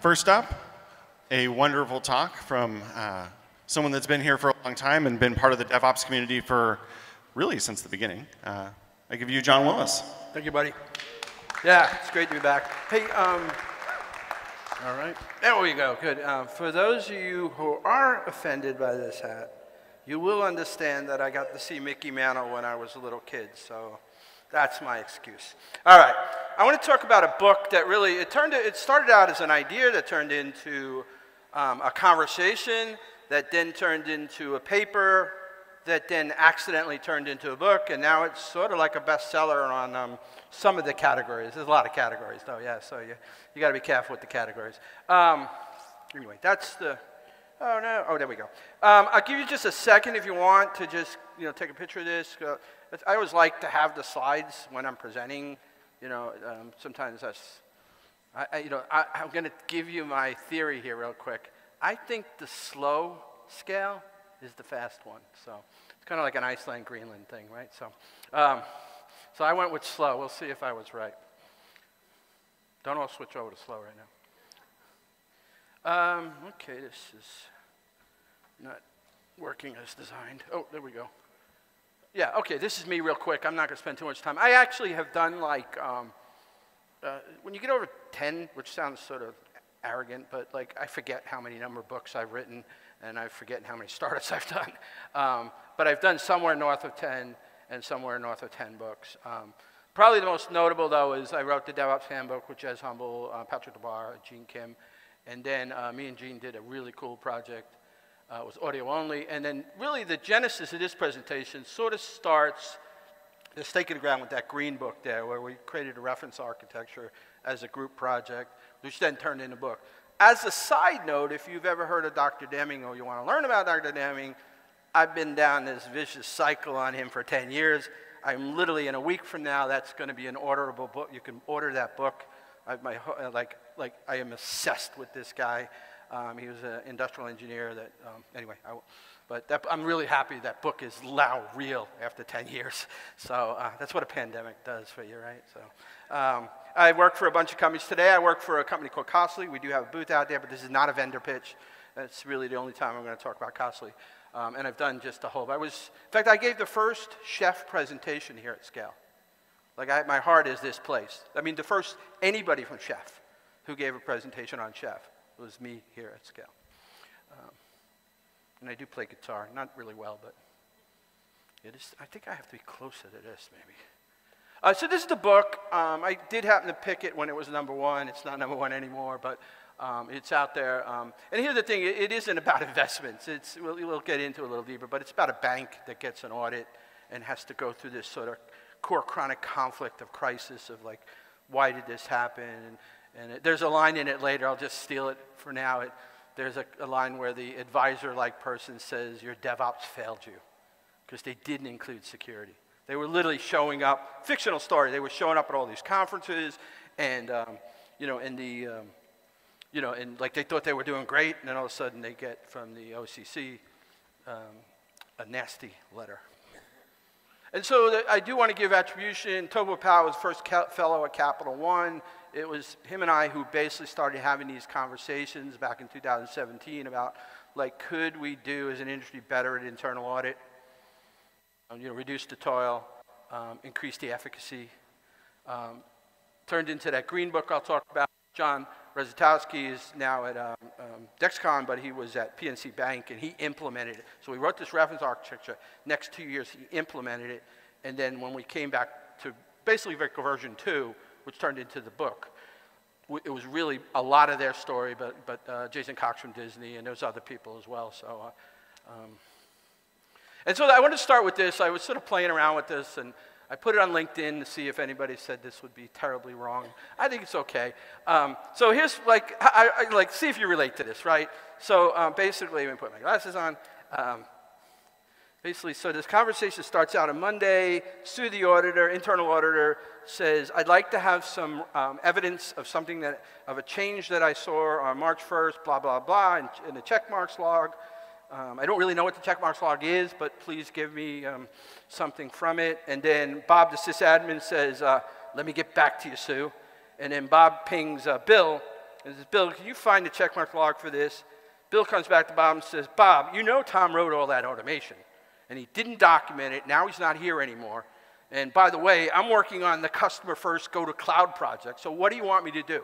First up, a wonderful talk from uh, someone that's been here for a long time and been part of the DevOps community for really since the beginning. Uh, I give you John Willis. Thank you, buddy. Yeah, it's great to be back. Hey, um, All right. there we go. Good. Uh, for those of you who are offended by this hat, you will understand that I got to see Mickey Mantle when I was a little kid, so that's my excuse. All right. I want to talk about a book that really it turned it started out as an idea that turned into um, a conversation that then turned into a paper that then accidentally turned into a book, and now it's sort of like a bestseller on um, some of the categories. There's a lot of categories, though, yeah, so you, you got to be careful with the categories. Um, anyway, that's the, oh no, oh, there we go. Um, I'll give you just a second if you want to just, you know, take a picture of this. I always like to have the slides when I'm presenting, you know, um, sometimes that's, I, I, you know, I, I'm going to give you my theory here real quick. I think the slow scale is the fast one. So it's kind of like an Iceland Greenland thing, right? So, um, so I went with slow. We'll see if I was right. Don't all switch over to slow right now. Um, okay, this is not working as designed. Oh, there we go. Yeah, okay, this is me real quick. I'm not going to spend too much time. I actually have done like, um, uh, when you get over 10, which sounds sort of arrogant, but like I forget how many number of books I've written and I forget how many startups I've done. Um, but I've done somewhere north of 10 and somewhere north of 10 books. Um, probably the most notable, though, is I wrote the DevOps Handbook with Jez Humble, uh, Patrick Debois, Gene Kim. And then uh, me and Gene did a really cool project. Uh, was audio only. And then really the genesis of this presentation sort of starts the stake in the ground with that green book there, where we created a reference architecture as a group project, which then turned into a book. As a side note, if you've ever heard of Dr. Deming or you want to learn about Dr. Deming, I've been down this vicious cycle on him for 10 years. I'm literally in a week from now, that's going to be an orderable book. You can order that book. I, my, like, like, I am obsessed with this guy. Um, he was an industrial engineer that, um, anyway, I, but that, I'm really happy that book is now real after 10 years. So uh, that's what a pandemic does for you, right? So um, I work for a bunch of companies. Today I work for a company called Kosli. We do have a booth out there, but this is not a vendor pitch. That's really the only time I'm going to talk about Kosli. Um, and I've done just a whole. I was, in fact, I gave the first Chef presentation here at Scale. Like I, my heart is this place. I mean, the first anybody from Chef who gave a presentation on Chef was me here at Scale. Um, and I do play guitar, not really well, but it is. I think I have to be closer to this, maybe. Uh, so this is the book. Um, I did happen to pick it when it was number one. It's not number one anymore, but um, it's out there. Um, and here's the thing: it, it isn't about investments. It's we'll, we'll, get into it a little deeper, but it's about a bank that gets an audit and has to go through this sort of core chronic conflict of crisis of like, why did this happen? And, and it, there's a line in it later. I'll just steal it for now. It, there's a, a line where the advisor-like person says, "Your DevOps failed you," because they didn't include security. They were literally showing up, fictional story, they were showing up at all these conferences and, um, you know, in the, um, you know, and like they thought they were doing great, and then all of a sudden they get from the OCC um, a nasty letter. And so the, I do want to give attribution. Topo Pal was first fellow at Capital One. It was him and I who basically started having these conversations back in 2017 about like, could we do as an industry better at internal audit? um, you know, reduce the toil, um, increase the efficacy. Um, turned into that green book I'll talk about. John Rzeszotarski is now at um, um, but he was at PNC Bank and he implemented it. So we wrote this reference architecture. Next two years, he implemented it. And then when we came back to basically version two, which turned into the book, it was really a lot of their story, but, but uh, Jason Cox from Disney and there's other people as well. So uh, um, and so I wanted to start with this. I was sort of playing around with this, and I put it on LinkedIn to see if anybody said this would be terribly wrong. I think it's okay. Um, so here's like, I, I, like, see if you relate to this, right? So um, basically, let me put my glasses on. Um, basically, so this conversation starts out on Monday. Sue, the auditor, internal auditor, says, "I'd like to have some um, evidence of something that of a change that I saw on March 1st, blah blah blah, in, in the Checkmarx log." Um, I don't really know what the Checkmarx log is, but please give me um, something from it. And then Bob, the sysadmin, says, uh, let me get back to you, Sue. And then Bob pings uh, Bill and says, Bill, can you find the checkmark log for this? Bill comes back to Bob and says, Bob, you know Tom wrote all that automation, and he didn't document it. Now he's not here anymore. And by the way, I'm working on the customer first go to cloud project. So what do you want me to do?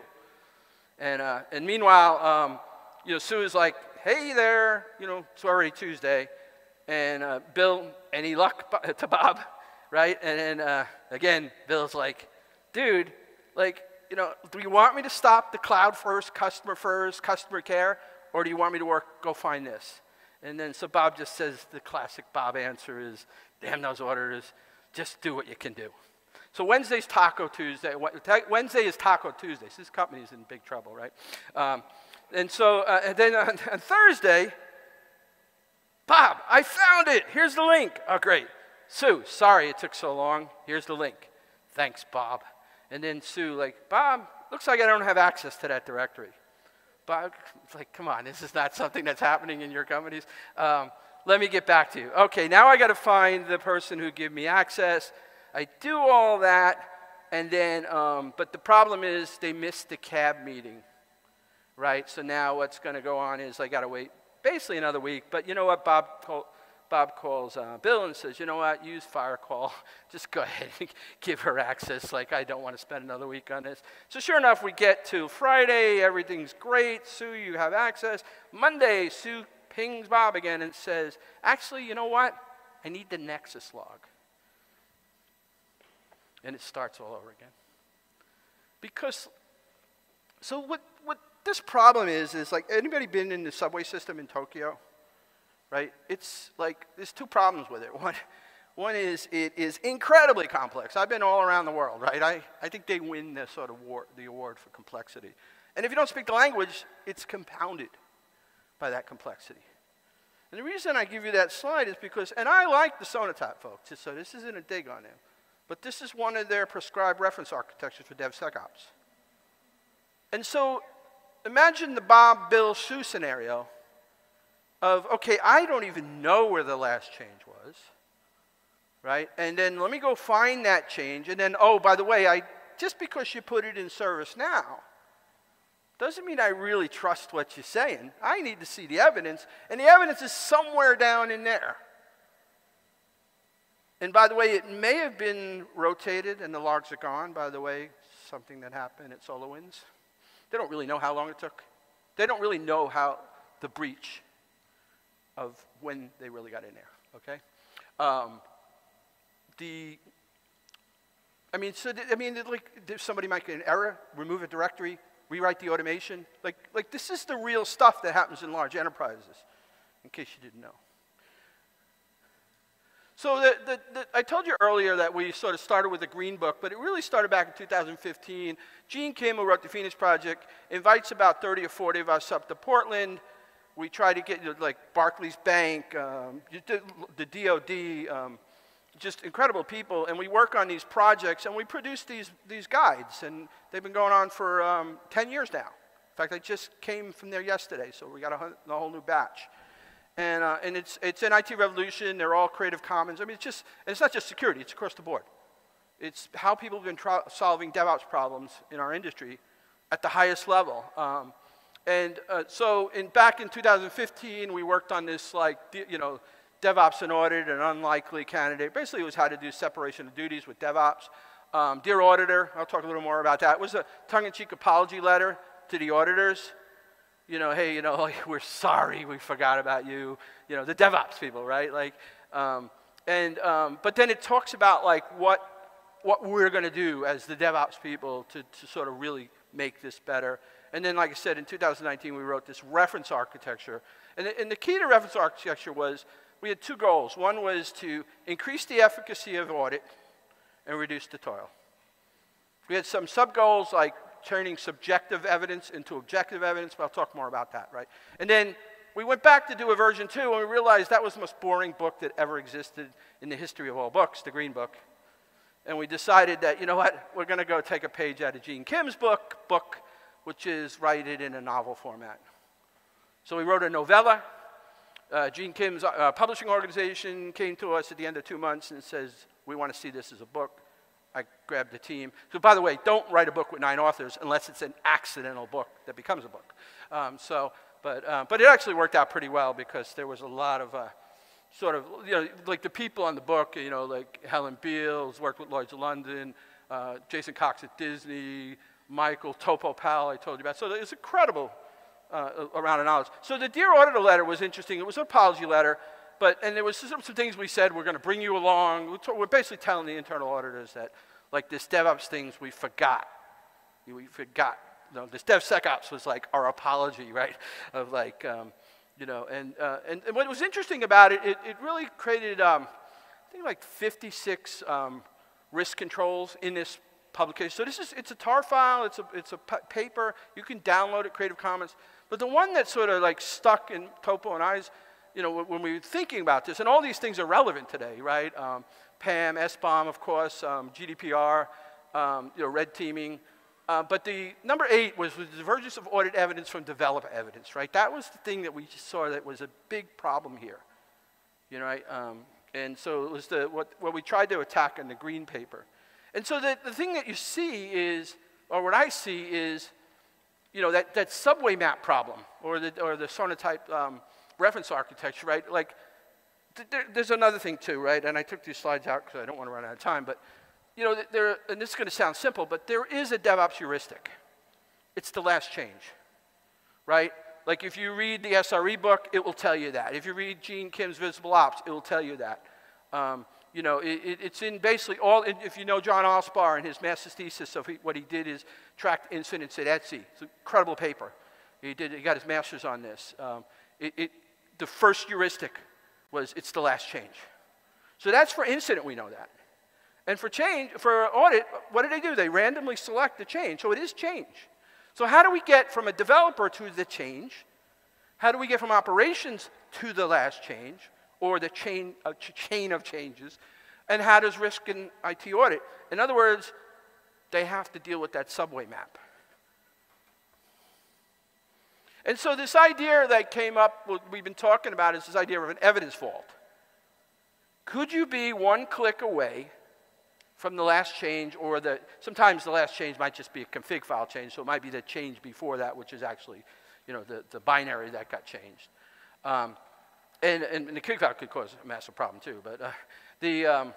And, uh, and meanwhile, um, you know, Sue is like, hey there, you know, it's already Tuesday. And uh, Bill, any luck to Bob, right? And then uh, again, Bill's like, dude, like, you know, do you want me to stop the cloud first, customer first, customer care, or do you want me to work, go find this? And then so Bob just says the classic Bob answer is, damn those auditors, just do what you can do. So Wednesday's Taco Tuesday. Wednesday is Taco Tuesday. So this company's in big trouble, right? Um, and so uh, and then on, on Thursday, Bob, I found it. Here's the link. Oh, great. Sue, sorry it took so long. Here's the link. Thanks, Bob. And then Sue, like, Bob, looks like I don't have access to that directory. Bob, it's like, come on, this is not something that's happening in your companies. Um, let me get back to you. Okay, now I got to find the person who give me access. I do all that, and then, um, but the problem is they missed the CAB meeting, right? So now what's going to go on is I got to wait basically another week. But you know what, Bob? Bob calls uh, Bill and says, you know what, use Firecall. Just go ahead and give her access. Like, I don't want to spend another week on this. So, sure enough, we get to Friday. Everything's great. Sue, you have access. Monday, Sue pings Bob again and says, actually, you know what? I need the Nexus log. And it starts all over again. Because, so what, what this problem is, is like, anybody been in the subway system in Tokyo? Right? It's like, there's two problems with it. One, one is it is incredibly complex. I've been all around the world, right? I, I think they win the sort of war, the award for complexity. And if you don't speak the language, it's compounded by that complexity. And the reason I give you that slide is because, and I like the Sonatype folks, so this isn't a dig on them, but this is one of their prescribed reference architectures for DevSecOps. And so imagine the Bob, Bill, Sue scenario of, okay, I don't even know where the last change was, right? And then let me go find that change. And then, oh, by the way, I, just because you put it in ServiceNow doesn't mean I really trust what you're saying. I need to see the evidence, and the evidence is somewhere down in there. And by the way, it may have been rotated and the logs are gone, by the way, something that happened at SolarWinds. They don't really know how long it took. They don't really know how the breach of when they really got in there, okay? Um, the, I mean, so, I mean, like, somebody might get an error, remove a directory, rewrite the automation. Like, like, this is the real stuff that happens in large enterprises, in case you didn't know. So the, the, the, I told you earlier that we sort of started with a green book, but it really started back in 2015. Gene Kim, who wrote the Phoenix Project, invites about 30 or 40 of us up to Portland we try to get like Barclays Bank, um, the DoD, um, just incredible people, and we work on these projects and we produce these, these guides, and they've been going on for um, 10 years now. In fact, I just came from there yesterday, so we got a, a whole new batch. And, uh, and it's, it's an IT revolution, they're all Creative Commons. I mean, it's just, it's not just security, it's across the board. It's how people have been solving DevOps problems in our industry at the highest level. Um, and uh, so in, back in 2015, we worked on this like, you know, DevOps and audit, an unlikely candidate. Basically, it was how to do separation of duties with DevOps. Um, Dear Auditor, I'll talk a little more about that. It was a tongue-in-cheek apology letter to the auditors. You know, hey, you know, like, we're sorry we forgot about you. You know, the DevOps people, right? Like, um, and, um, but then it talks about like what, what we're going to do as the DevOps people to, to sort of really make this better. And then, like I said, in 2019, we wrote this reference architecture. And the, and the key to reference architecture was we had two goals. One was to increase the efficacy of audit and reduce the toil. We had some sub goals like turning subjective evidence into objective evidence, but I'll talk more about that, right? And then we went back to do a version two, and we realized that was the most boring book that ever existed in the history of all books, the Green Book. And we decided that, you know what, we're going to go take a page out of Gene Kim's book, book which is write it in a novel format. So we wrote a novella. Uh, Gene Kim's uh, publishing organization came to us at the end of two months and says, we want to see this as a book. I grabbed the team. So, by the way, don't write a book with nine authors unless it's an accidental book that becomes a book. Um, so, but, uh, but it actually worked out pretty well because there was a lot of uh, sort of, you know, like the people on the book, you know, like Helen Beals, worked with Lloyd's of London, uh, Jason Cox at Disney, Michael Topo Pal, I told you about. So it's incredible uh, around of knowledge. So the Dear Auditor letter was interesting. It was an apology letter, but, and there was some, some things we said, we're going to bring you along. We're basically telling the internal auditors that, like this DevOps things, we forgot. We forgot. Know, this DevSecOps was like our apology, right? Of like, um, you know, and, uh, and, and, what was interesting about it, it, it really created, um, I think like 56 um, risk controls in this publication. So this is, it's a tar file, it's a, it's a paper, you can download it, Creative Commons. But the one that sort of like stuck in Topo and I's, you know, when we were thinking about this, and all these things are relevant today, right? Um, PAM, SBOM, of course, um, GDPR, um, you know, red teaming. Uh, but the number eight was, the divergence of audit evidence from developer evidence, right? That was the thing that we saw that was a big problem here, you know, right? Um, and so it was the, what, what we tried to attack in the green paper. And so the, the thing that you see is, or what I see is, you know, that, that subway map problem or the, or the Sonatype um, reference architecture, right? Like, th there, there's another thing too, right? And I took these slides out because I don't want to run out of time, but, you know, there, and this is going to sound simple, but there is a DevOps heuristic. It's the last change, right? Like if you read the SRE book, it will tell you that. If you read Gene Kim's Visible Ops, it will tell you that. Um, you know, it, it's in basically all, if you know John Allspaw and his master's thesis of what he did is tracked incidents at Etsy. It's an incredible paper. He, did, he got his master's on this. Um, it, it, the first heuristic was it's the last change. So that's for incident, we know that. And for change, for audit, what do they do? They randomly select the change. So it is change. So how do we get from a developer to the change? How do we get from operations to the last change? Or the chain, uh, chain of changes? And how does risk and IT audit? In other words, they have to deal with that subway map. And so this idea that came up, what we've been talking about, is this idea of an evidence vault. Could you be one click away from the last change, or the, sometimes the last change might just be a config file change, so it might be the change before that, which is actually, you know, the, the binary that got changed. Um, and, and, the kickback could cause a massive problem too. But uh, the, um,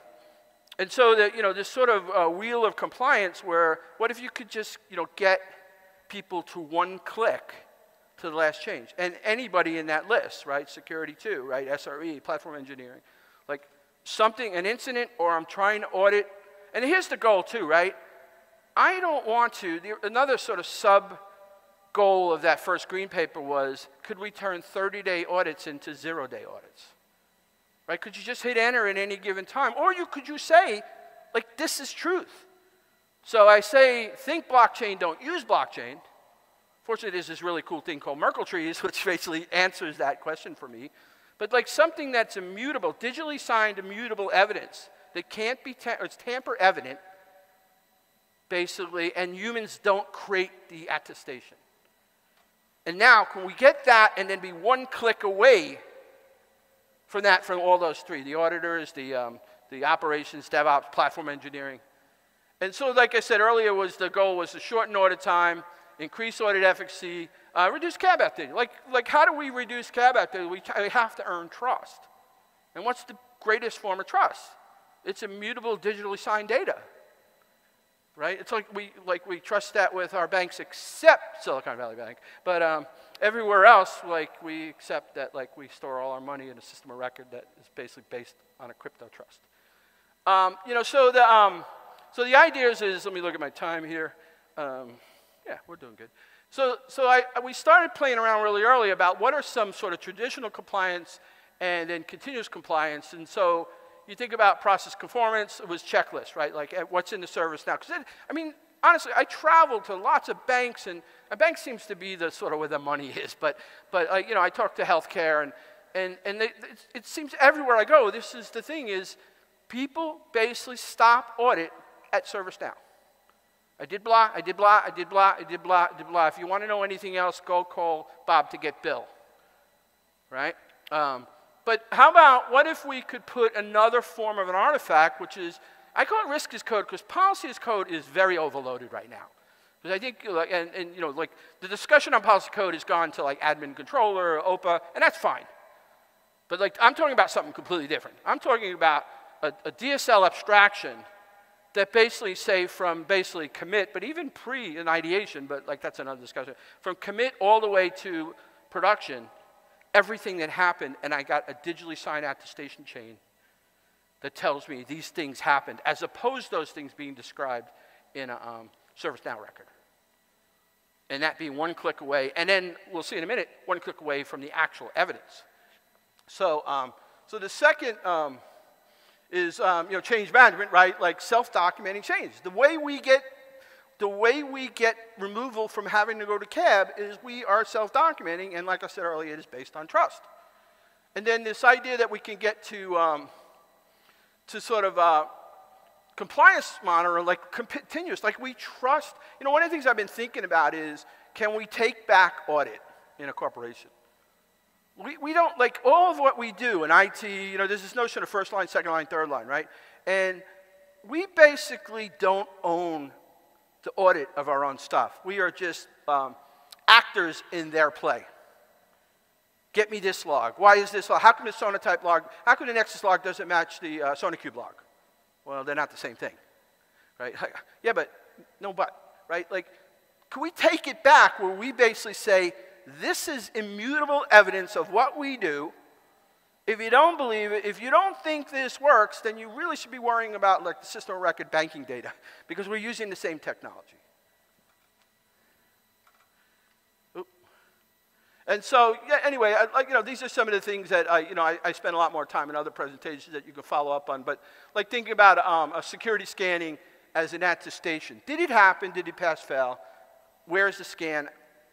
and so that, you know, this sort of uh, wheel of compliance where what if you could just, you know, get people to one click to the last change? And anybody in that list, right? Security too, right? SRE, platform engineering. Like something, an incident, or I'm trying to audit. And here's the goal too, right? I don't want to, the, another sort of sub goal of that first green paper was could we turn 30 day audits into zero day audits? Right? Could you just hit enter at any given time? Or you could you say, like, this is truth. So I say, think blockchain, don't use blockchain. Fortunately, there's this really cool thing called Merkle trees, which basically answers that question for me. But like something that's immutable, digitally signed immutable evidence that can't be, ta- it's tamper evident, basically, and humans don't create the attestation. And now, can we get that and then be one click away from that from all those three the auditors, the, um, the operations, DevOps, platform engineering? And so, like I said earlier, was the goal was to shorten audit time, increase audit efficacy, uh, reduce CAB activity. Like, like, how do we reduce CAB activity? We, we have to earn trust. And what's the greatest form of trust? It's immutable digitally signed data right? It's like we, like we trust that with our banks except Silicon Valley Bank. But um, everywhere else, like we accept that like we store all our money in a system of record that is basically based on a crypto trust. Um, you know, so the, um, so the idea is, is, let me look at my time here. Um, yeah, we're doing good. So, so I, we started playing around really early about what are some sort of traditional compliance and then continuous compliance. And so you think about process conformance, it was checklist, right? Like what's in the ServiceNow? Because I mean, honestly, I traveled to lots of banks, and a bank seems to be the sort of where the money is. But, but uh, you know, I talk to healthcare, and and and they, it, it seems everywhere I go, this is the thing is, people basically stop audit at ServiceNow. I did blah, I did blah, I did blah, I did blah, I did blah. If you want to know anything else, go call Bob to get Bill. Right? Um, but how about what if we could put another form of an artifact, which is I call it risk as code because policy as code is very overloaded right now. Because I think, and, and, you know, like the discussion on policy code has gone to like admin controller, OPA, and that's fine. But like, I'm talking about something completely different. I'm talking about a, a DSL abstraction that basically say from basically commit, but even pre an ideation, but like that's another discussion, from commit all the way to production, everything that happened, and I got a digitally signed attestation chain that tells me these things happened, as opposed to those things being described in a um, ServiceNow record. And that being one click away, and then we'll see in a minute, one click away from the actual evidence. So, um, so the second um, is um, you know change management, right? Like self-documenting change. The way we get the way we get removal from having to go to CAB is we are self-documenting, and like I said earlier, it is based on trust. And then this idea that we can get to um, to sort of uh, compliance monitor, like continuous, like we trust. You know, one of the things I've been thinking about is can we take back audit in a corporation? We, we don't, like, all of what we do in IT, you know, there's this notion of first line, second line, third line, right? And we basically don't own the audit of our own stuff. We are just um, actors in their play. Get me this log. Why is this log? How come the Sonatype log, how come the Nexus log doesn't match the uh, log? Well, they're not the same thing, right? yeah, but no but, right? Like, can we take it back where we basically say, this is immutable evidence of what we do. If you don't believe it, if you don't think this works, then you really should be worrying about like the system of record banking data because we're using the same technology. And so, yeah, anyway, I, like, you know, these are some of the things that I, you know, I, I spend a lot more time in other presentations that you can follow up on. But like thinking about um, a security scanning as an attestation. Did it happen? Did it pass fail? Where's the scan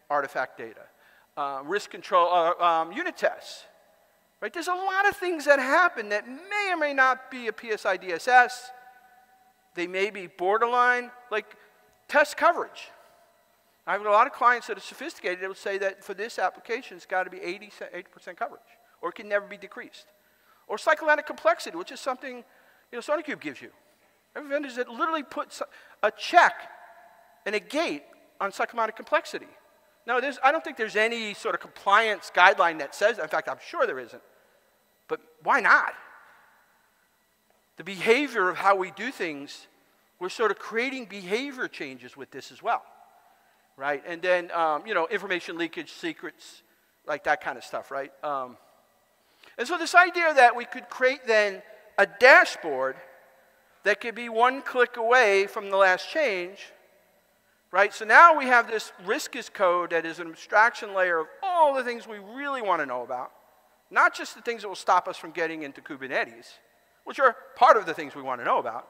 artifact data? uh, risk control uh, um, unit tests. Right? There's a lot of things that happen that may or may not be a PCI DSS. They may be borderline, like test coverage. I have a lot of clients that are sophisticated that will say that for this application, it's got to be 80, 80% coverage, or it can never be decreased. Or cyclomatic complexity, which is something you know, SonarQube gives you. Every vendor that literally puts a check and a gate on cyclomatic complexity. No, there's I don't think there's any sort of compliance guideline that says. In fact, I'm sure there isn't. But why not? The behavior of how we do things, we're sort of creating behavior changes with this as well. Right? And then, um, you know, information leakage, secrets, like that kind of stuff, right? Um, and so, this idea that we could create then a dashboard that could be one click away from the last change right? So now we have this risk as code that is an abstraction layer of all the things we really want to know about, not just the things that will stop us from getting into Kubernetes, which are part of the things we want to know about,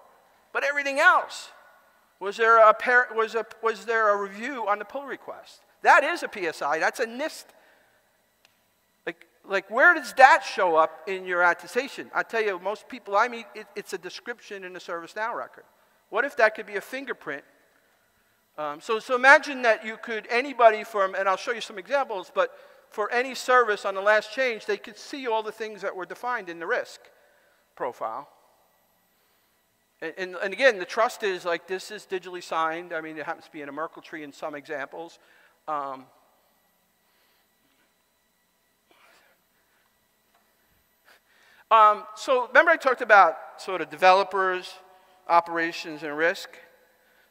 but everything else. Was there a, was, a, was there a review on the pull request? That is a PCI. That's a NIST. Like, like where does that show up in your attestation? I tell you, most people I meet, it, it's a description in the ServiceNow record. What if that could be a fingerprint um, so, so imagine that you could, anybody from, and I'll show you some examples, but for any service on the last change, they could see all the things that were defined in the risk profile. And, and, and, again, the trust is like this is digitally signed. I mean, it happens to be in a Merkle tree in some examples. Um, um, so remember I talked about sort of developers, operations, and risk?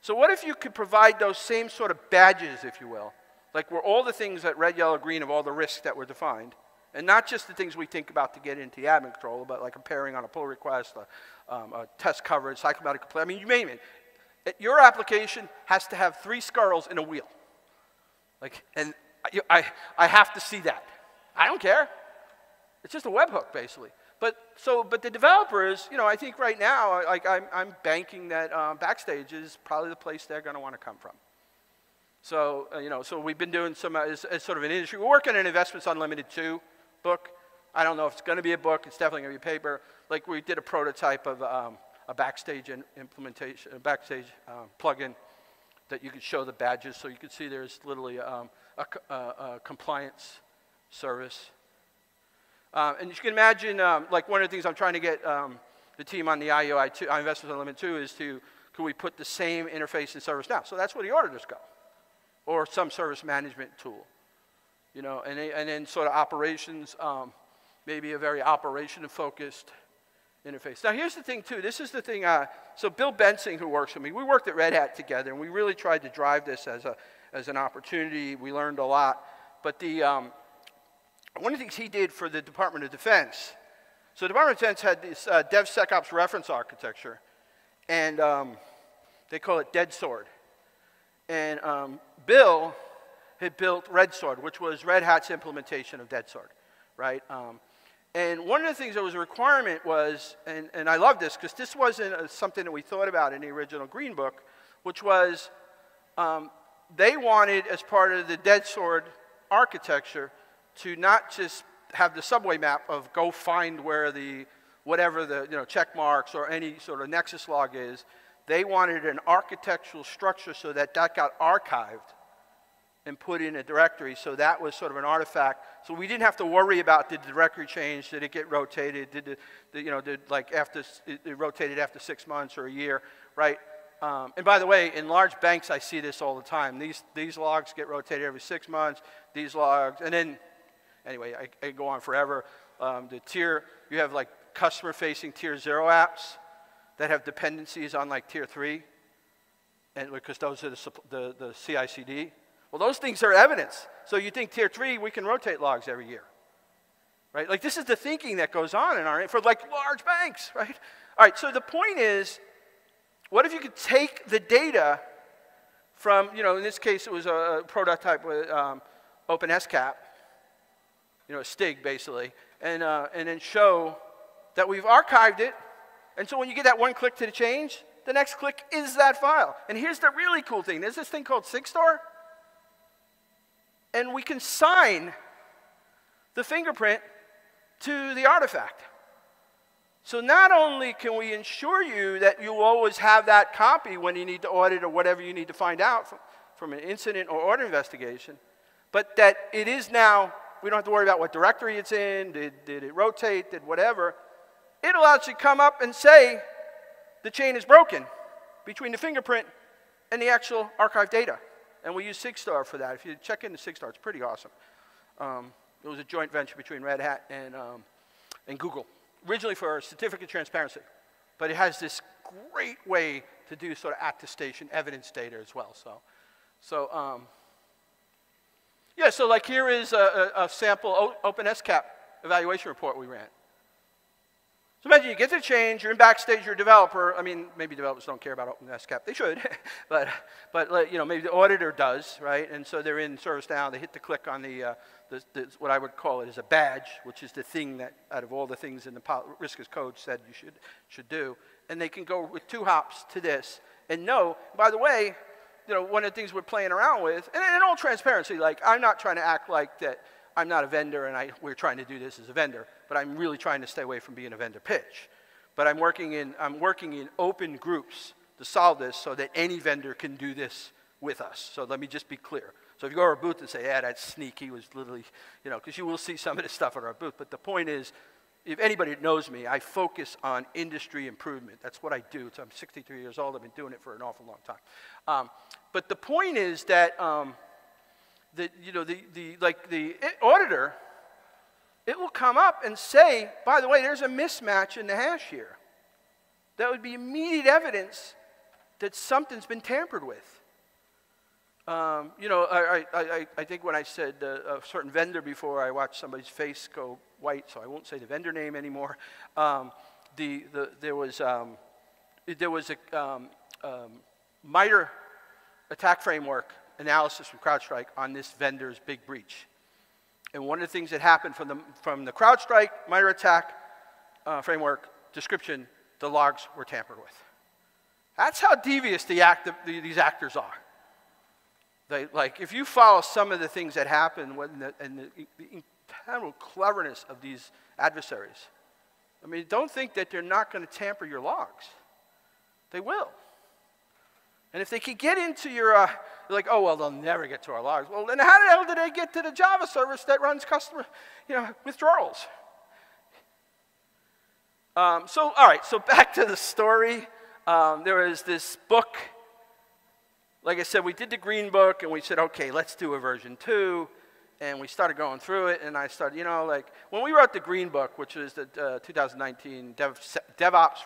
So, what if you could provide those same sort of badges, if you will, like where all the things that red, yellow, green of all the risks that were defined, and not just the things we think about to get into the admin control, but like comparing on a pull request, a, um, a test coverage, cyclomatic I mean, you name it. Your application has to have three squirrels in a wheel. Like, and I, I, I have to see that. I don't care. It's just a webhook, basically. But so, but the developers, you know, I think right now, like I'm, I'm banking that um, Backstage is probably the place they're going to want to come from. So, uh, you know, so we've been doing some uh, as, sort of an industry. We're working on Investments Unlimited 2 book. I don't know if it's going to be a book. It's definitely going to be a paper. Like we did a prototype of um, a Backstage implementation, a Backstage um, plugin that you could show the badges, so you could see there's literally um, a, a, a compliance service uh, and you can imagine, um, like one of the things I'm trying to get um, the team on the IUI 2, Investments Unlimited 2 is to, could we put the same interface in ServiceNow? So that's where the auditors go, or some service management tool. You know, and, and then sort of operations, um, maybe a very operation-focused interface. Now, here's the thing, too. This is the thing. Uh, so, Bill Bensing, who works with me, we worked at Red Hat together, and we really tried to drive this as, a, as an opportunity. We learned a lot. But the, um, one of the things he did for the Department of Defense, so the Department of Defense had this uh, DevSecOps reference architecture, and um, they call it Dead Sword. And um, Bill had built Red Sword, which was Red Hat's implementation of Dead Sword, right? Um, and one of the things that was a requirement was, and, and I love this because this wasn't a, something that we thought about in the original Green Book, which was um, they wanted, as part of the Dead Sword architecture, to not just have the subway map of go find where the whatever the you know Checkmarx or any sort of nexus log is. They wanted an architectural structure so that that got archived and put in a directory. So that was sort of an artifact. So we didn't have to worry about did the directory change, did it get rotated, did the you know did like after it, it, rotated after six months or a year, right? Um, and by the way, in large banks, I see this all the time. These these logs get rotated every six months. These logs, and then anyway, I, I go on forever. Um, the tier you have like customer-facing tier zero apps that have dependencies on like tier three, and because those are the the, the CI/CD. Well, those things are evidence. So you think tier three, we can rotate logs every year. Right? Like this is the thinking that goes on in our for like large banks, right? All right, so the point is, what if you could take the data from, you know, in this case it was a prototype with um, OpenSCAP, you know, a STIG basically, and, uh, and then show that we've archived it. And so when you get that one click to the change, the next click is that file. And here's the really cool thing. There's this thing called Sigstore and we can sign the fingerprint to the artifact. So not only can we ensure you that you always have that copy when you need to audit or whatever you need to find out from, from an incident or audit investigation, but that it is now, we don't have to worry about what directory it's in, did, did it rotate, did whatever. It'll actually come up and say the chain is broken between the fingerprint and the actual archive data. And we use Sigstore for that. If you check into Sigstore, it's pretty awesome. Um, it was a joint venture between Red Hat and, um, and Google, originally for certificate transparency. But it has this great way to do sort of attestation evidence data as well. So, so um, yeah, so like here is a, a, a sample OpenSCAP evaluation report we ran. So imagine you get the change, you're in Backstage, you're a developer. I mean, maybe developers don't care about OpenSCAP. They should, but, but you know, maybe the auditor does, right? And so they're in ServiceNow. They hit the click on the, uh, the, the, what I would call it is a badge, which is the thing that out of all the things in the risk as code said you should, should do. And they can go with two hops to this and know, by the way, you know, one of the things we're playing around with, and in all transparency, like I'm not trying to act like that I'm not a vendor and I, we're trying to do this as a vendor but I'm really trying to stay away from being a vendor pitch. But I'm working in, I'm working in open groups to solve this so that any vendor can do this with us. So let me just be clear. So if you go to our booth and say, yeah, that sneaky, was literally, you know, because you will see some of this stuff at our booth. But the point is, if anybody knows me, I focus on industry improvement. That's what I do. So I'm 63 years old. I've been doing it for an awful long time. Um, but the point is that, um, the, you know, the, the, like the auditor it will come up and say, by the way, there's a mismatch in the hash here. That would be immediate evidence that something's been tampered with. Um, you know, I, I, I, think when I said uh, a certain vendor before, I watched somebody's face go white, so I won't say the vendor name anymore. Um, the, the, there was, um, there was a um, um, MITRE attack framework analysis from CrowdStrike on this vendor's big breach. And one of the things that happened from the, from the CrowdStrike MITRE attack uh, framework description, the logs were tampered with. That's how devious the act, the, these actors are. They, like, if you follow some of the things that happen the, and the, the incredible cleverness of these adversaries, I mean, don't think that they're not going to tamper your logs. They will. And if they can get into your, uh, like, oh, well, they'll never get to our logs. Well, then how the hell did they get to the Java service that runs customer, you know, withdrawals? Um, so, all right, so back to the story. Um, there was this book. Like I said, we did the green book and we said, okay, let's do a version two. And we started going through it, and I started, you know, like when we wrote the green book, which was the uh, 2019 Dev, DevOps,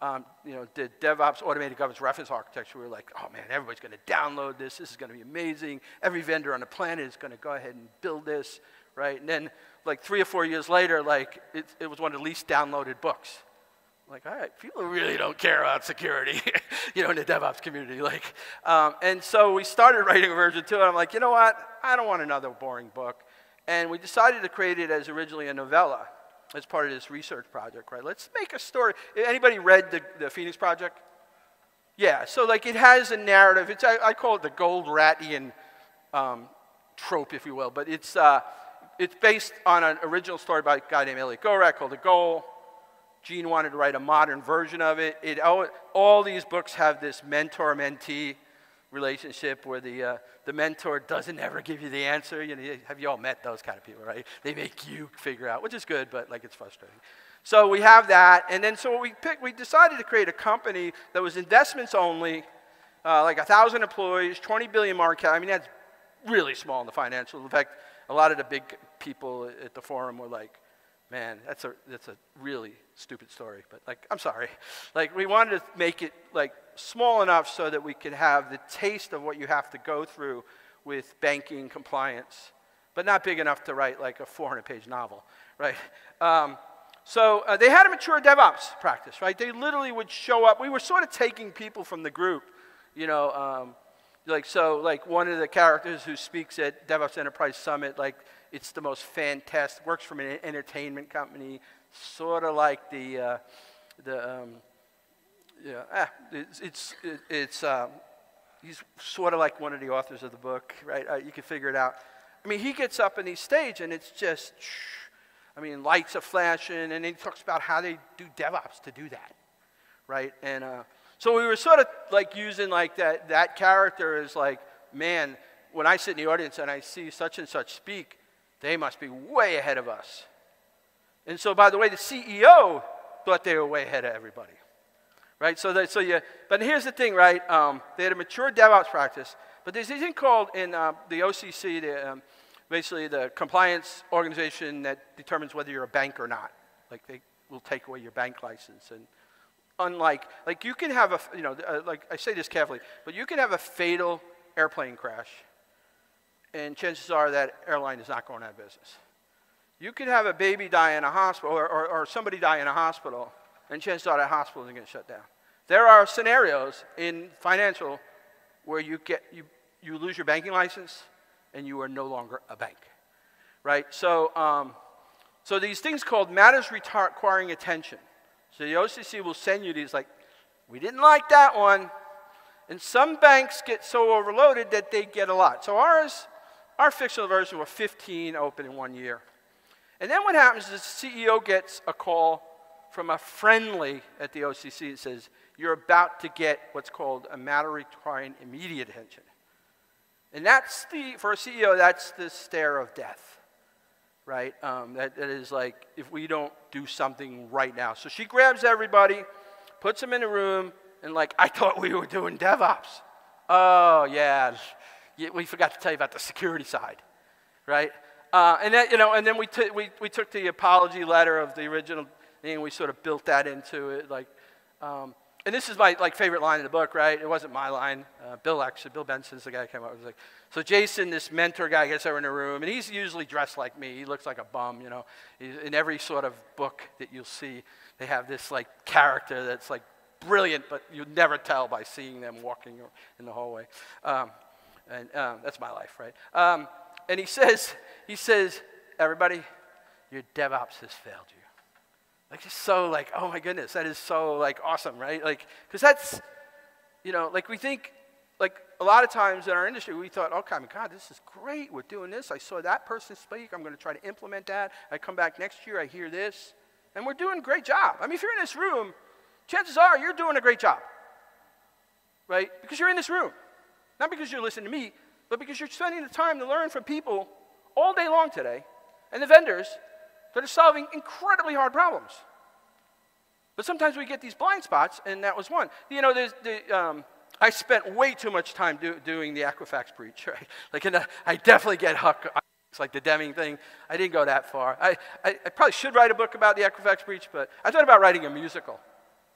um, you know, the DevOps automated governance reference architecture, we were like, oh man, everybody's going to download this. This is going to be amazing. Every vendor on the planet is going to go ahead and build this, right? And then like three or four years later, like it, it was one of the least downloaded books. Like, all right, people really don't care about security, you know, in the DevOps community. Like, um, and so we started writing a version two, and I'm like, you know what? I don't want another boring book. And we decided to create it as originally a novella as part of this research project, right? Let's make a story. Anybody read the, the Phoenix Project? Yeah, so like it has a narrative. It's, I, I call it the Goldratian um, trope, if you will, but it's, uh, it's based on an original story by a guy named Elliot Goldratt called The Goal. Gene wanted to write a modern version of it. it all, all these books have this mentor-mentee relationship where the, uh, the mentor doesn't ever give you the answer. You know, have you all met those kind of people, right? They make you figure out, which is good, but like it's frustrating. So we have that, and then so we picked, we decided to create a company that was investments only, uh, like a thousand employees, 20 billion market. I mean, that's really small in the financial. In fact, a lot of the big people at the forum were like, man, that's a, that's a really stupid story. But like, I'm sorry. Like, we wanted to make it like small enough so that we could have the taste of what you have to go through with banking compliance, but not big enough to write like a 400 page novel, right? Um, so uh, they had a mature DevOps practice, right? They literally would show up. We were sort of taking people from the group, you know, um, like so. Like one of the characters who speaks at DevOps Enterprise Summit, like it's the most fantastic. Works for an entertainment company, sort of like the uh, the um, yeah. Ah, it's it's it's um, he's sort of like one of the authors of the book, right? Uh, you can figure it out. I mean, he gets up on the stage and it's just, I mean, lights are flashing, and he talks about how they do DevOps to do that, right? And uh, so we were sort of like using like that that character as like, man, when I sit in the audience and I see such and such speak, they must be way ahead of us. And so, by the way, the CEO thought they were way ahead of everybody. Right? So, that, so you, but here's the thing, right? Um, they had a mature DevOps practice, but there's this thing called in uh, the OCC, the, um, basically the compliance organization that determines whether you're a bank or not. Like they will take away your bank license. And unlike, like you can have a, you know, uh, like I say this carefully, but you can have a fatal airplane crash and chances are that airline is not going out of business. You could have a baby die in a hospital, or, or, or somebody die in a hospital, and chances are that hospital is going to shut down. There are scenarios in financial where you, get, you, you lose your banking license and you are no longer a bank, right? So, um, so these things called matters requiring attention. So the OCC will send you these like, we didn't like that one. And some banks get so overloaded that they get a lot. So ours our fictional version were 15 open in one year. And then what happens is the CEO gets a call from a friendly at the OCC that says, You're about to get what's called a matter requiring immediate attention. And that's the, for a CEO, that's the stare of death, right? Um, that, that is like, if we don't do something right now. So she grabs everybody, puts them in a room, and like, I thought we were doing DevOps. Oh, yeah, we forgot to tell you about the security side, right? Uh, and then, you know, and then we, we, we took the apology letter of the original and we sort of built that into it. Like, um, and this is my like favorite line in the book, right? It wasn't my line. Uh, Bill actually, Bill Bensing's the guy who came up with like, so Jason, this mentor guy, gets over in the room, and he's usually dressed like me. He looks like a bum, you know. He's, in every sort of book that you'll see, they have this like character that's like brilliant, but you never tell by seeing them walking in the hallway. Um, and um, that's my life, right? Um, and he says, he says, everybody, your DevOps has failed you. Like, just so like, oh my goodness, that is so like awesome, right? Like, because that's, you know, like we think, like a lot of times in our industry, we thought, oh, okay, my God, this is great. We're doing this. I saw that person speak. I'm going to try to implement that. I come back next year, I hear this. And we're doing a great job. I mean, if you're in this room, chances are you're doing a great job, right? Because you're in this room. Not because you're listening to me, but because you're spending the time to learn from people all day long today and the vendors that are solving incredibly hard problems. But sometimes we get these blind spots, and that was one. You know, there's the, um, I spent way too much time do, doing the Equifax breach, right? Like, a, I definitely get huck. It's like the Deming thing. I didn't go that far. I, I, I, probably should write a book about the Equifax breach, but I thought about writing a musical.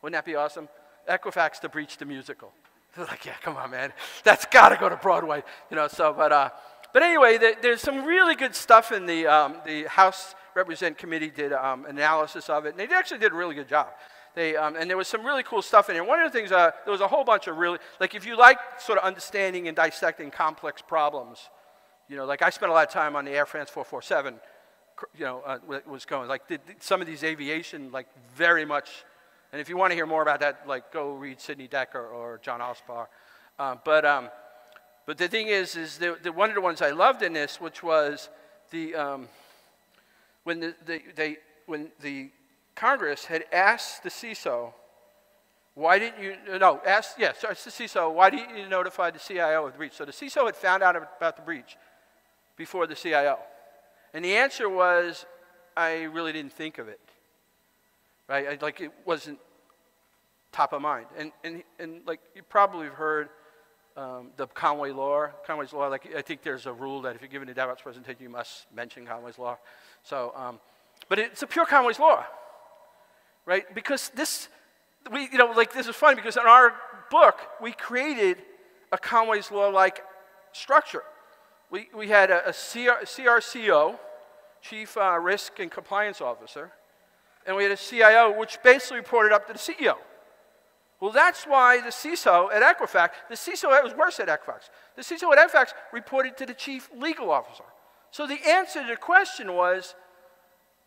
Wouldn't that be awesome? Equifax to breach the musical. They're like, yeah, come on, man. That's got to go to Broadway. You know, so, but, uh, but anyway, the, there's some really good stuff in the, um, the House Represent Committee did um, analysis of it, and they actually did a really good job. They, um, and there was some really cool stuff in there. One of the things, uh, there was a whole bunch of really, like if you like sort of understanding and dissecting complex problems, you know, like I spent a lot of time on the Air France 447, you know, uh, was going. Like did, did some of these aviation, like very much, and if you want to hear more about that, like go read Sidney Dekker or John Allspaw. Uh, but, um, but the thing is, is the, the, one of the ones I loved in this, which was the, um, when the, the, they, when the Congress had asked the CISO, why didn't you, uh, no, asked, yes, yeah, the CISO, why didn't you notify the CIO of the breach? So the CISO had found out about the breach before the CIO. And the answer was, I really didn't think of it. Right? I, like it wasn't top of mind. And, and, and like you probably have heard um, the Conway Law. Conway's Law, like I think there's a rule that if you're giving a DevOps presentation, you must mention Conway's Law. So, um, but it's a pure Conway's Law, right? Because this, we, you know, like this is funny because in our book, we created a Conway's Law like structure we, we had a, a CR, CRCO, Chief uh, Risk and Compliance Officer, and we had a CIO, which basically reported up to the CEO. Well, that's why the CISO at Equifax, the CISO was worse at Equifax. The CISO at Equifax reported to the Chief Legal Officer. So the answer to the question was,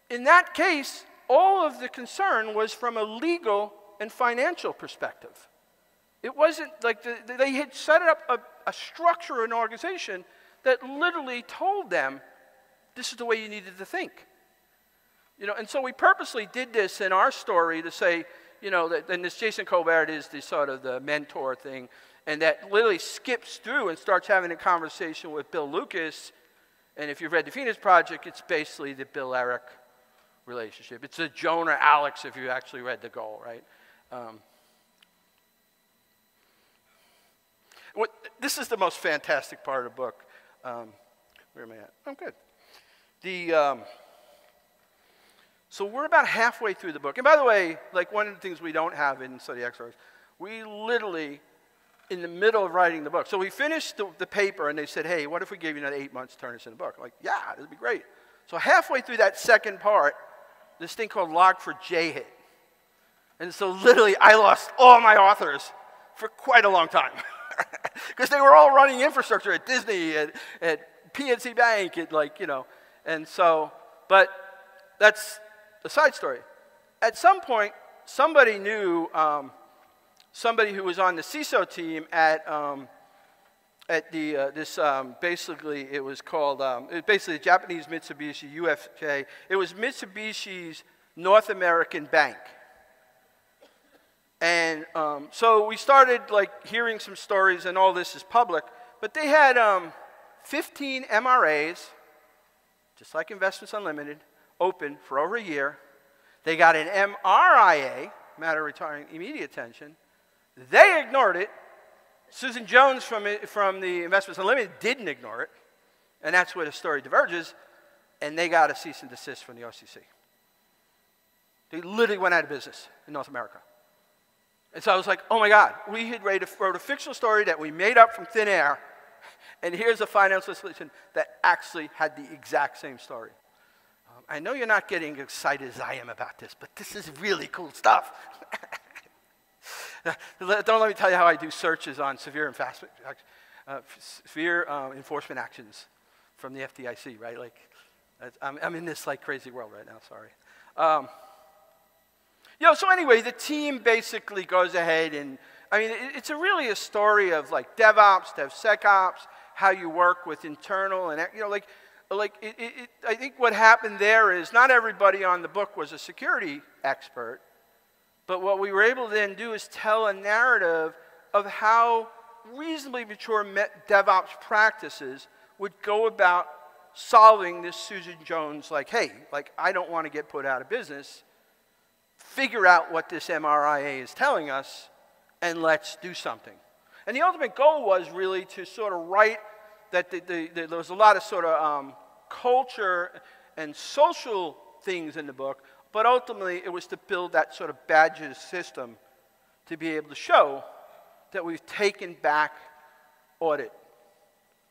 in that case, all of the concern was from a legal and financial perspective. It wasn't like the, they had set up a, a structure, an organization that literally told them this is the way you needed to think. You know, and so we purposely did this in our story to say, you know, that and this Jason Colbert is the sort of the mentor thing, and that literally skips through and starts having a conversation with Bill Lucas. And if you've read the Phoenix Project, it's basically the Bill Eric relationship. It's a Jonah Alex if you actually read the goal, right? Um, what, this is the most fantastic part of the book. Um, where am I at? I'm good. The, um, so we're about halfway through the book. And by the way, like one of the things we don't have in Study X-Ray, we literally, in the middle of writing the book, so we finished the, the paper and they said, hey, what if we gave you another eight months to turn this into a book? I'm like, yeah, would be great. So halfway through that second part, this thing called Log4j hit. And so literally, I lost all my authors for quite a long time. because they were all running infrastructure at Disney, at, at PNC Bank, at like, you know. And so, but that's a side story. At some point, somebody knew um, somebody who was on the CISO team at, um, at the, uh, this, um, basically, it was called, um, it was basically Japanese Mitsubishi, UFJ. It was Mitsubishi's North American Bank. And um, so we started like hearing some stories, and all this is public. But they had um, 15 MRAs, just like Investments Unlimited, open for over a year. They got an MRIA, matter of retiring immediate attention. They ignored it. Susan Jones from, from the Investments Unlimited didn't ignore it. And that's where the story diverges. And they got a cease and desist from the OCC. They literally went out of business in North America. And so I was like, oh my God, we had wrote a fictional story that we made up from thin air, and here's a financial solution that actually had the exact same story. I know you're not getting excited as I am about this, but this is really cool stuff. Don't let me tell you how I do searches on severe, and fast, uh, severe uh, enforcement actions from the FDIC, right? Like, I'm, I'm, in this like crazy world right now, sorry. Um, you know, so anyway, the team basically goes ahead and, I mean, it's a really a story of like DevOps, DevSecOps, how you work with internal and, you know, like, like it, it, I think what happened there is not everybody on the book was a security expert, but what we were able to then do is tell a narrative of how reasonably mature DevOps practices would go about solving this Susan Jones, like, hey, like, I don't want to get put out of business figure out what this MRIA is telling us and let's do something. And the ultimate goal was really to sort of write that the, the, the, there was a lot of sort of um, culture and social things in the book, but ultimately it was to build that sort of badges system to be able to show that we've taken back audit.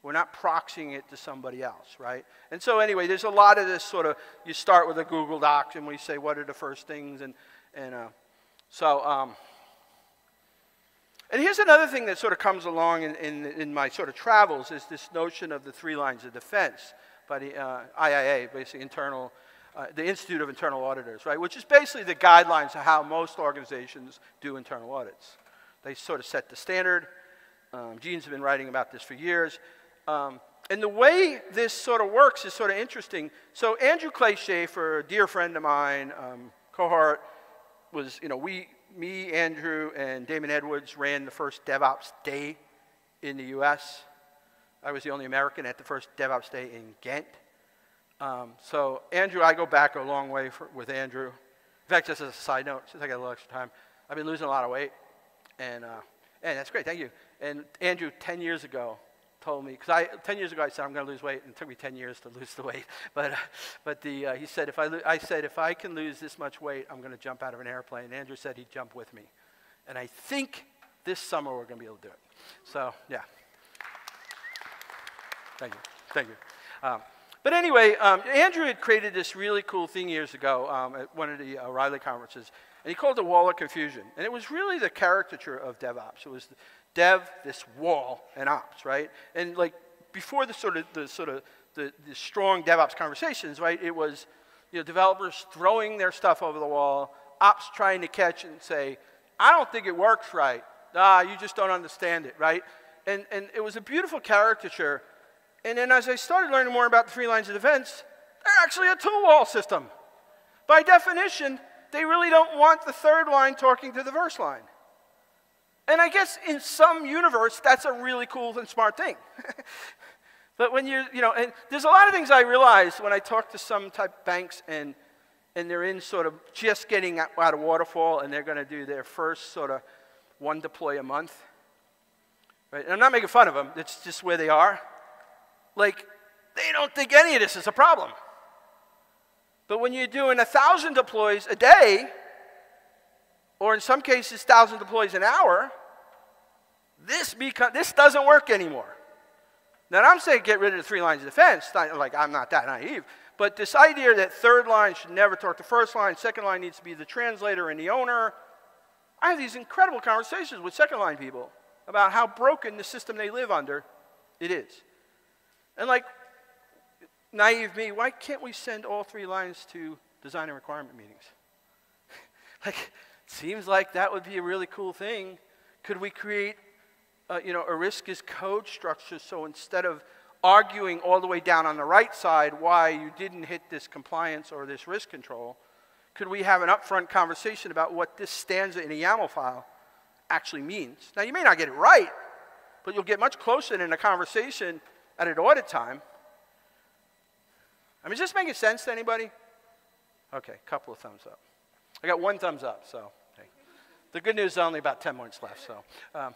We're not proxying it to somebody else, right? And so, anyway, there's a lot of this sort of you start with a Google Docs and we say, what are the first things? And, and uh, so, um, and here's another thing that sort of comes along in, in, in, my sort of travels is this notion of the three lines of defense by the uh, IIA, basically internal, uh, the Institute of Internal Auditors, right? Which is basically the guidelines of how most organizations do internal audits. They sort of set the standard. Um, Gene's been writing about this for years. Um, and the way this sort of works is sort of interesting. So Andrew Clay Shafer, a dear friend of mine, um, cohort, was, you know, we, me, Andrew, and Damon Edwards ran the first DevOps day in the U.S. I was the only American at the first DevOps day in Ghent. Um, so Andrew, I go back a long way for, with Andrew. In fact, just as a side note, since I got a little extra time, I've been losing a lot of weight, and uh, and that's great, thank you. And Andrew, 10 years ago, told me because I 10 years ago I said I'm going to lose weight, and it took me 10 years to lose the weight. But uh, but the uh, he said if I lo- I said if I can lose this much weight, I'm going to jump out of an airplane. And Andrew said he'd jump with me, and I think this summer we're going to be able to do it. So yeah. Thank you. Thank you. Um, but anyway, um, Andrew had created this really cool thing years ago um, at one of the O'Reilly conferences, and he called it the Wall of Confusion. And it was really the caricature of DevOps. It was dev, this wall, and ops, right? And like before the sort of the sort of the, the strong DevOps conversations, right? It was you know developers throwing their stuff over the wall, ops trying to catch and say, I don't think it works right. Ah, you just don't understand it, right? And and it was a beautiful caricature. And then as I started learning more about the three lines of defense, they're actually a two-wall system. By definition, they really don't want the third line talking to the first line. And I guess in some universe, that's a really cool and smart thing. but when you're, you know, and there's a lot of things I realize when I talk to some type banks and, and they're in sort of just getting out of waterfall and they're going to do their first sort of one deploy a month. Right? And I'm not making fun of them, it's just where they are. Like, they don't think any of this is a problem. But when you're doing a thousand deploys a day, or in some cases, 1,000 deploys an hour, this, this doesn't work anymore. Now, I'm saying get rid of the three lines of defense. Like, I'm not that naive. But this idea that third line should never talk to first line, second line needs to be the translator and the owner. I have these incredible conversations with second line people about how broken the system they live under it is. And like, naive me, why can't we send all three lines to design and requirement meetings? like, Seems like that would be a really cool thing. Could we create, uh, you know, a risk as code structure so instead of arguing all the way down on the right side why you didn't hit this compliance or this risk control, could we have an upfront conversation about what this stanza in a YAML file actually means? Now, you may not get it right, but you'll get much closer in a conversation at an audit time. I mean, is this making sense to anybody? Okay, couple of thumbs up. I got one thumbs up, so the good news is only about 10 minutes left. So um,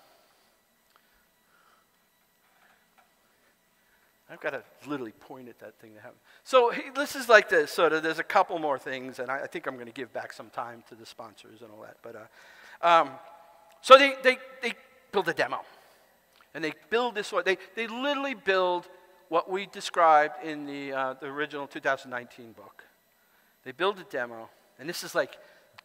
I've got to literally point at that thing to happen. So this is like this. Sort of, there's a couple more things, and I, I think I'm going to give back some time to the sponsors and all that. But uh, um, so they, they, they build a demo, and they build this. They, they literally build what we described in the, uh, the original 2019 book. They build a demo, and this is like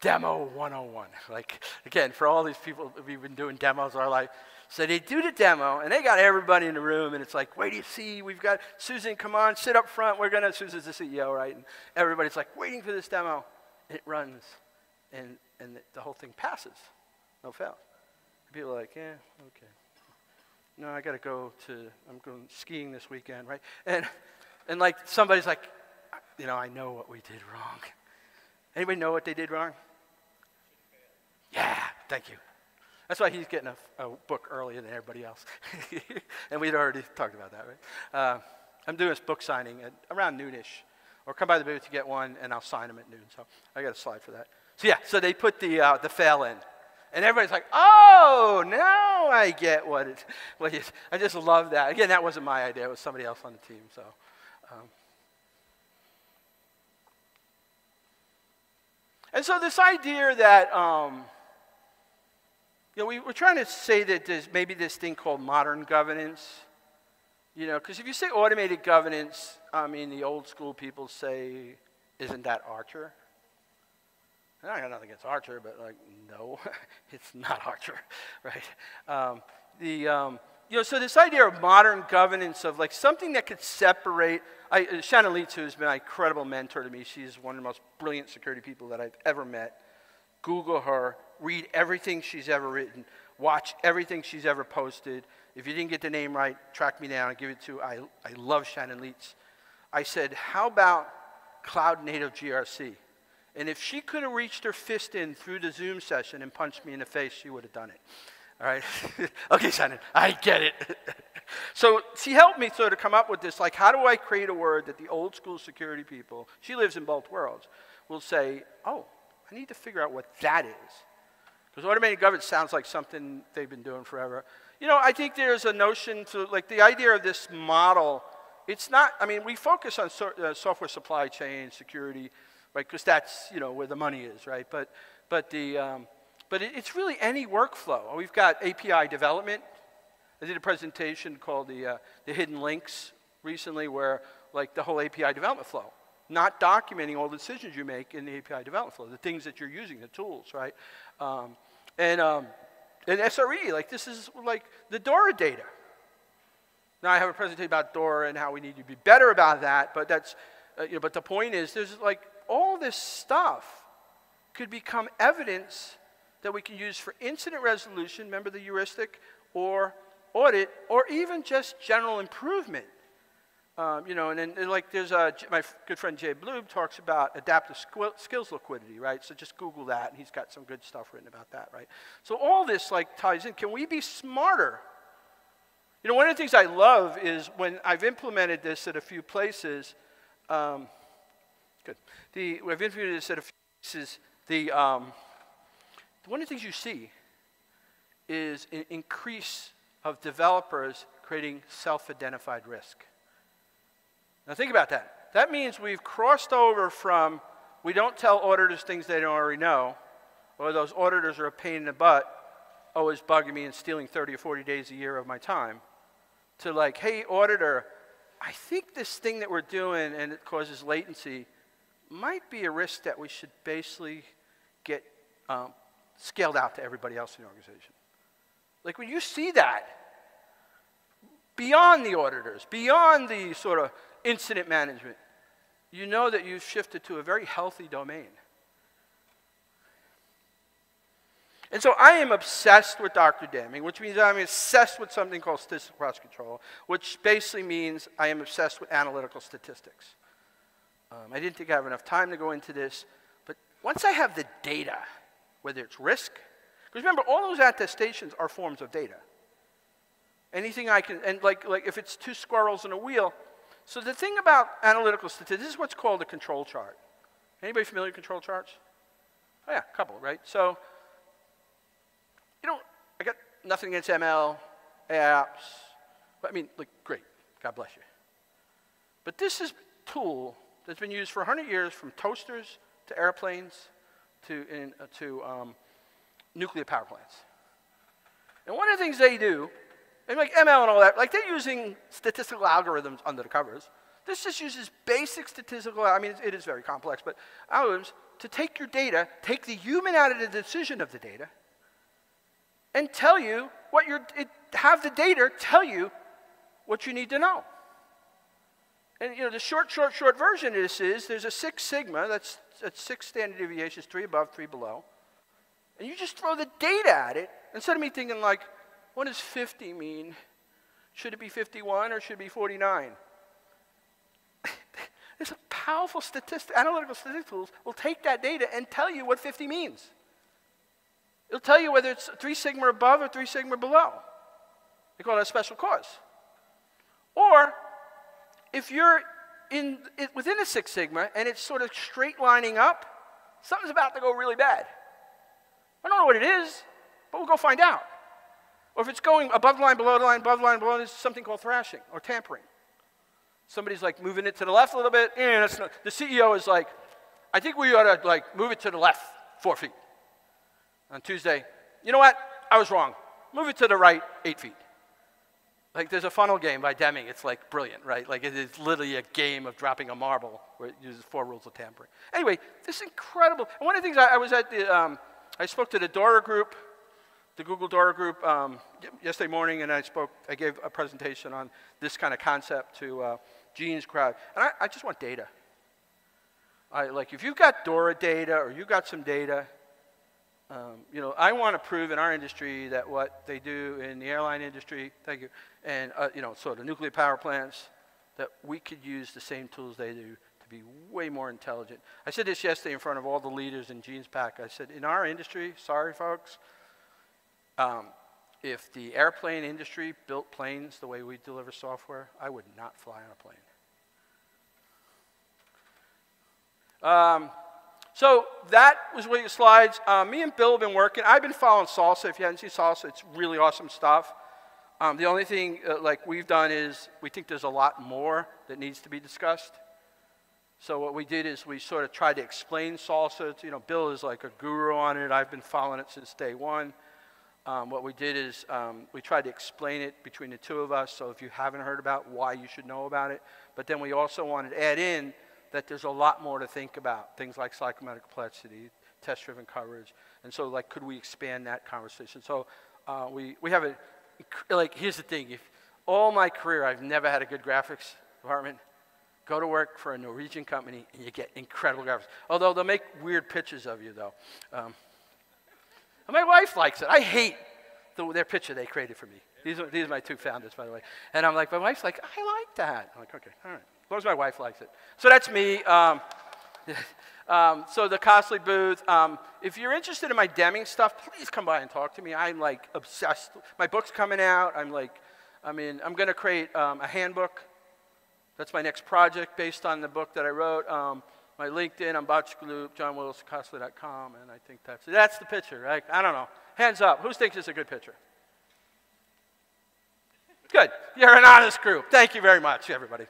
demo 101. Like, again, for all these people, we've been doing demos our life. So they do the demo, and they got everybody in the room, and it's like, wait do you see? We've got Susan, come on, sit up front. We're going to, Susan's the CEO, right? And everybody's like, waiting for this demo. It runs, and, and the whole thing passes. No fail. People are like, yeah, okay. No, I got to go to, I'm going skiing this weekend, right? And, and like, somebody's like, you know, I know what we did wrong. Anybody know what they did wrong? Yeah, thank you. That's why he's getting a, a book earlier than everybody else. and we'd already talked about that, right? Uh, I'm doing this book signing at around noonish. Or come by the booth to get one, and I'll sign them at noon. So I got a slide for that. So yeah, so they put the, uh, the fail in. And everybody's like, oh, now I get what it, what it, I just love that. Again, that wasn't my idea. It was somebody else on the team. So, um. And so this idea that, um, you know, we, we're trying to say that there's maybe this thing called modern governance. You know, because if you say automated governance, I mean, the old school people say, isn't that Archer? And I got nothing against Archer, but like, no, it's not Archer, right? Um, the, um, you know, so this idea of modern governance of like something that could separate. I, uh, Shannon Leitz, who's been an incredible mentor to me, she's one of the most brilliant security people that I've ever met. Google her, read everything she's ever written, watch everything she's ever posted. If you didn't get the name right, track me down and give it to. I, I love Shannon Leitz. I said, how about cloud native GRC? And if she could have reached her fist in through the Zoom session and punched me in the face, she would have done it. All right? okay, Shannon, I get it. so she helped me sort of come up with this like, how do I create a word that the old school security people, she lives in both worlds, will say, oh, I need to figure out what that is. Because automated governance sounds like something they've been doing forever. You know, I think there's a notion to, like, the idea of this model, it's not, I mean, we focus on so, uh, software supply chain, security, right? Because that's, you know, where the money is, right? But, but, the, um, but it, it's really any workflow. We've got API development. I did a presentation called the, uh, the Hidden Links recently where, like, the whole API development flow not documenting all the decisions you make in the API development flow, the things that you're using, the tools, right? Um, and, um, and SRE, like this is like the DORA data. Now I have a presentation about DORA and how we need to be better about that, but that's, uh, you know, but the point is there's like all this stuff could become evidence that we can use for incident resolution, remember the heuristic, or audit, or even just general improvement. Um, you know, and then and like there's a, my good friend Jabe Bloom talks about adaptive skills liquidity, right? So just Google that, and he's got some good stuff written about that, right? So all this like ties in. Can we be smarter? You know, one of the things I love is when I've implemented this at a few places. Um, good. The we've implemented this at a few places. The um, one of the things you see is an increase of developers creating self-identified risk. Now think about that. That means we've crossed over from we don't tell auditors things they don't already know, or those auditors are a pain in the butt, always bugging me and stealing 30 or 40 days a year of my time, to like, hey, auditor, I think this thing that we're doing and it causes latency might be a risk that we should basically get um, scaled out to everybody else in the organization. Like when you see that, beyond the auditors, beyond the sort of incident management, you know that you've shifted to a very healthy domain. And so I am obsessed with Dr. Deming, which means I'm obsessed with something called statistical process control, which basically means I am obsessed with analytical statistics. Um, I didn't think I have enough time to go into this, but once I have the data, whether it's risk, because remember, all those attestations are forms of data. Anything I can, and like, like if it's two squirrels in a wheel, so the thing about analytical statistics, is what's called a control chart. Anybody familiar with control charts? Oh yeah, a couple, right? So, you know, I got nothing against ML, apps. I mean, like, great, God bless you. But this is a tool that's been used for 100 years from toasters to airplanes to, in, uh, to um, nuclear power plants. And one of the things they do and like ML and all that, like they're using statistical algorithms under the covers. This just uses basic statistical, I mean, it is very complex, but algorithms to take your data, take the human out of the decision of the data, and tell you what you're, it, have the data tell you what you need to know. And you know, the short, short, short version of this is there's a Six Sigma, that's, that's six standard deviations, three above, three below. And you just throw the data at it, instead of me thinking like, what does 50 mean? Should it be 51 or should it be 49? It's a powerful statistic, analytical statistical tools will take that data and tell you what 50 means. It'll tell you whether it's 3 sigma above or 3 sigma below. They call it a special cause. Or if you're in, it, within a Six Sigma and it's sort of straight lining up, something's about to go really bad. I don't know what it is, but we'll go find out. Or if it's going above the line, below the line, above the line, below, there's something called thrashing or tampering. Somebody's like moving it to the left a little bit. Eh, that's not, the CEO is like, I think we ought to like move it to the left four feet. On Tuesday, you know what? I was wrong. Move it to the right eight feet. Like there's a funnel game by Deming. It's like brilliant, right? Like it is literally a game of dropping a marble where it uses four rules of tampering. Anyway, this is incredible. And one of the things I, I was at the, um, I spoke to the DORA group, the Google DORA group um, yesterday morning, and I spoke, I gave a presentation on this kind of concept to uh, Gene's crowd. And I, I just want data. I, like if you've got DORA data or you've got some data, um, you know, I want to prove in our industry that what they do in the airline industry, thank you, and uh, you know, so the nuclear power plants, that we could use the same tools they do to be way more intelligent. I said this yesterday in front of all the leaders in Gene's pack. I said, in our industry, sorry folks, um, if the airplane industry built planes the way we deliver software, I would not fly on a plane. Um, so that was one of the slides. Uh, me and Bill have been working. I've been following SLSA. If you haven't seen SLSA, it's really awesome stuff. Um, the only thing uh, like we've done is we think there's a lot more that needs to be discussed. So what we did is we sort of tried to explain SLSA. To, you know, Bill is like a guru on it. I've been following it since day one. Um, what we did is um, we tried to explain it between the two of us. So if you haven't heard about why you should know about it, but then we also wanted to add in that there's a lot more to think about. Things like cyclomatic complexity, test-driven coverage. And so, like, could we expand that conversation? So uh, we, we have a, like, here's the thing. If all my career, I've never had a good graphics department. Go to work for a Norwegian company, and you get incredible graphics. Although they'll make weird pictures of you, though. Um, my wife likes it. I hate the, their picture they created for me. These are, these are my two founders, by the way. And I'm like, my wife's like, I like that. I'm like, okay, all right. As long as my wife likes it. So that's me. Um, um, so the Kosli booth. Um, if you're interested in my Deming stuff, please come by and talk to me. I'm like obsessed. My book's coming out. I'm like, I mean, I'm going to create um, a handbook. That's my next project based on the book that I wrote. My LinkedIn, I'm Botchagalupe, johnwilliskosli.com, and I think that's That's the picture, right? I don't know. Hands up. Who thinks it's a good picture? Good. You're an honest group. Thank you very much, everybody.